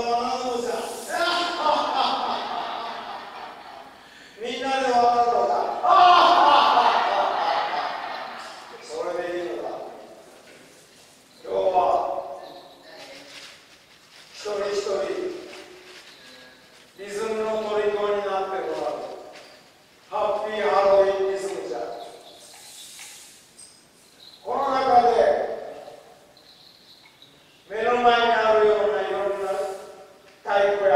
Vamos lá.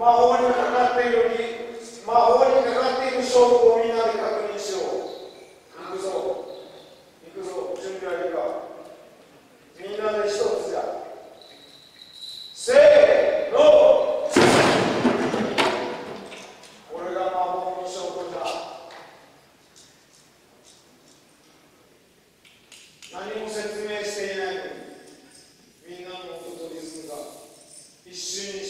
魔法にかかっている魔法にかかっている証拠をみんなで確認しよう。行くぞ。行くぞ。準備はいいか。みんなで一つじゃせーの。これが魔法の証拠だ。何も説明していないのにみんなの音とリズムが一瞬にして